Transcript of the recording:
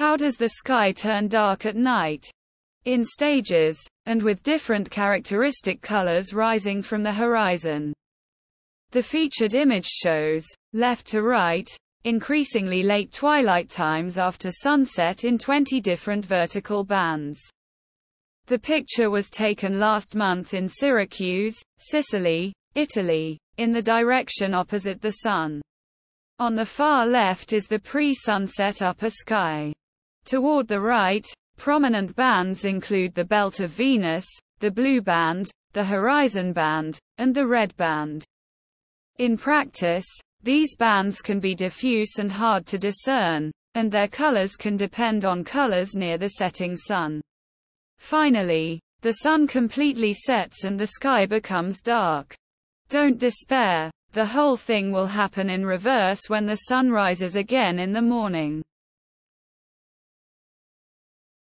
How does the sky turn dark at night? In stages, and with different characteristic colors rising from the horizon. The featured image shows, left to right, increasingly late twilight times after sunset in 20 different vertical bands. The picture was taken last month in Syracuse, Sicily, Italy, in the direction opposite the sun. On the far left is the pre-sunset upper sky. Toward the right, prominent bands include the Belt of Venus, the Blue Band, the Horizon Band, and the Red Band. In practice, these bands can be diffuse and hard to discern, and their colors can depend on colors near the setting sun. Finally, the sun completely sets and the sky becomes dark. Don't despair. The whole thing will happen in reverse when the sun rises again in the morning.